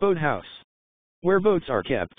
Boathouse. Where boats are kept.